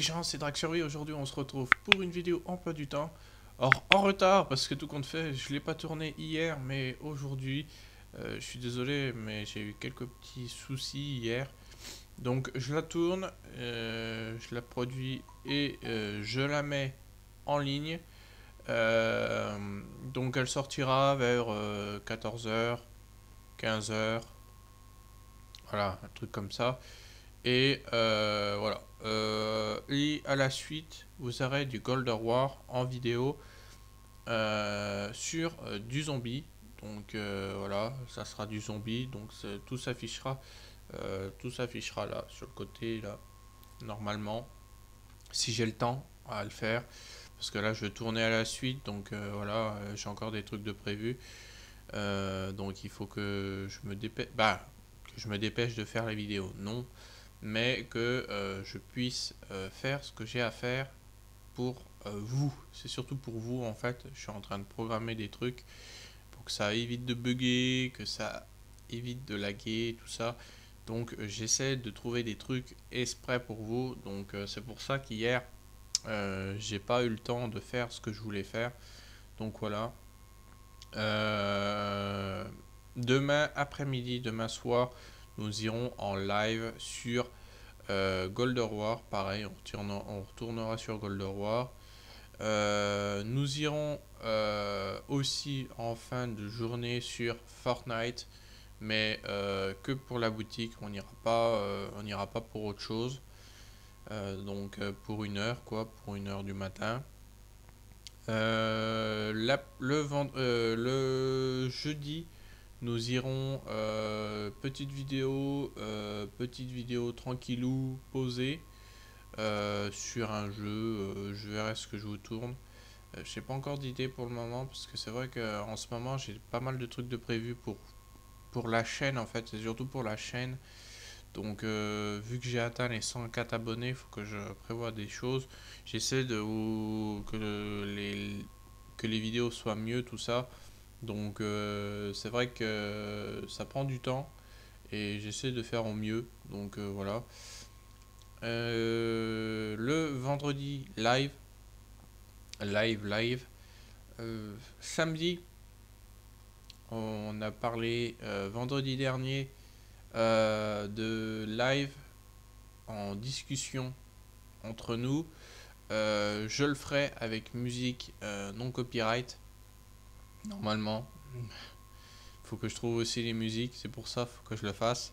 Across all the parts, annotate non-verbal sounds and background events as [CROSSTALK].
gens, c'est Drag Survie. Aujourd'hui, on se retrouve pour une vidéo emploi du temps. Or, en retard, parce que tout compte fait, je ne l'ai pas tourné hier, mais aujourd'hui, euh, je suis désolé, mais j'ai eu quelques petits soucis hier. Donc, je la tourne, euh, je la produis et euh, je la mets en ligne. donc, elle sortira vers 14h, 15h. Voilà, un truc comme ça. Et voilà. Euh, et à la suite, vous aurez du Gold War en vidéo euh, sur euh, du zombie. Donc voilà, ça sera du zombie. Donc tout s'affichera, tout s'affichera là sur le côté là, normalement. Si j'ai le temps à le faire, parce que là je vais tourner à la suite. Donc voilà, j'ai encore des trucs de prévu. donc il faut que je me dépêche, bah, que je me dépêche de faire la vidéo. Non mais que euh, je puisse euh, faire ce que j'ai à faire pour euh, vous. C'est surtout pour vous en fait. Je suis en train de programmer des trucs pour que ça évite de bugger, que ça évite de laguer, tout ça. Donc j'essaie de trouver des trucs exprès pour vous. Donc c'est pour ça qu'hier j'ai pas eu le temps de faire ce que je voulais faire. Donc voilà. demain après-midi, demain soir, nous irons en live sur euh, War. Pareil, on, retournera, sur Gold War. Euh, nous irons euh, aussi en fin de journée sur Fortnite, mais que pour la boutique. On n'ira pas, on pas pour autre chose. donc pour une heure, quoi, pour une heure du matin. le, le jeudi, nous irons euh, petite vidéo, euh, petite vidéo tranquillou, posée euh, sur un jeu. je verrai ce que je vous tourne. je n'ai pas encore d'idée pour le moment parce que c'est vrai qu'en ce moment j'ai pas mal de trucs de prévu pour, pour la chaîne en fait. C'est surtout pour la chaîne. Donc vu que j'ai atteint les 104 abonnés, il faut que je prévoie des choses. J'essaie de que les, que les vidéos soient mieux, tout ça. Donc euh, c'est vrai que ça prend du temps et j'essaie de faire au mieux. Donc euh, voilà. Euh, le vendredi live, live, live. samedi, on a parlé vendredi dernier de live en discussion entre nous. je le ferai avec musique non copyright normalement. Faut que je trouve aussi les musiques, c'est pour ça, faut que je le fasse.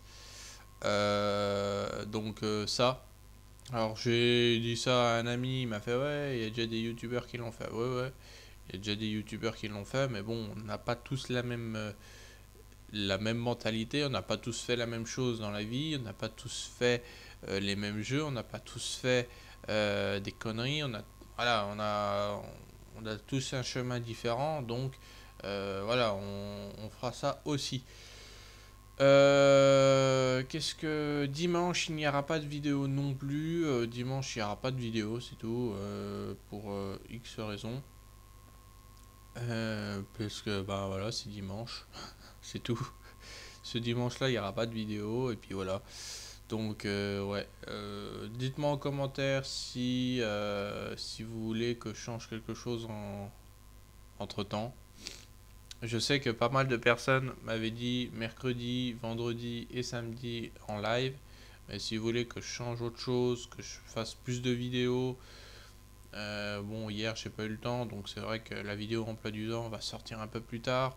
Euh, donc euh, ça. Alors j'ai dit ça à un ami, il m'a fait ouais, il y a déjà des youtubeurs qui l'ont fait. Ouais ouais, il y a déjà des youtubeurs qui l'ont fait, mais bon, on n'a pas tous la même euh, la même mentalité, on n'a pas tous fait la même chose dans la vie, on n'a pas tous fait les mêmes jeux, on n'a pas tous fait des conneries, on a voilà, on a on a tous un chemin différent, donc euh, voilà, on, fera ça aussi. Euh, qu'est-ce que dimanche il n'y aura pas de vidéo non plus. Euh, dimanche il n'y aura pas de vidéo, c'est tout pour X raisons. parce que bah voilà c'est dimanche, [LAUGHS] c'est tout. Ce dimanche là il n'y aura pas de vidéo et puis voilà. Donc ouais, dites-moi en commentaire si si vous voulez que je change quelque chose en entre temps. Je sais que pas mal de personnes m'avaient dit mercredi, vendredi et samedi en live. Mais si vous voulez que je change autre chose, que je fasse plus de vidéos, euh, bon, hier, j'ai pas eu le temps, donc c'est vrai que la vidéo emploi du temps va sortir un peu plus tard.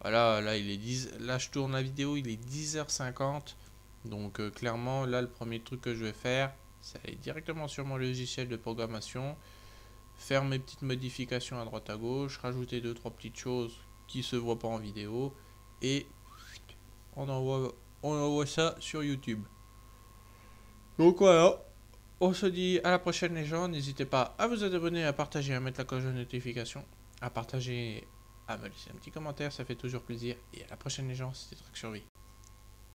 Voilà, là, il est 10, là, je tourne la vidéo, il est 10h50. Donc, euh, clairement, là, le premier truc que je vais faire, c'est aller directement sur mon logiciel de programmation, faire mes petites modifications à droite à gauche, rajouter deux trois petites choses qui se voit pas en vidéo et on envoie, on envoie ça sur YouTube. Donc voilà, on se dit à la prochaine les gens, n'hésitez pas à vous abonner, à partager, à mettre la cloche de notification, à partager, à me laisser un petit commentaire, ça fait toujours plaisir. Et à la prochaine les gens, c'était Truc Survie.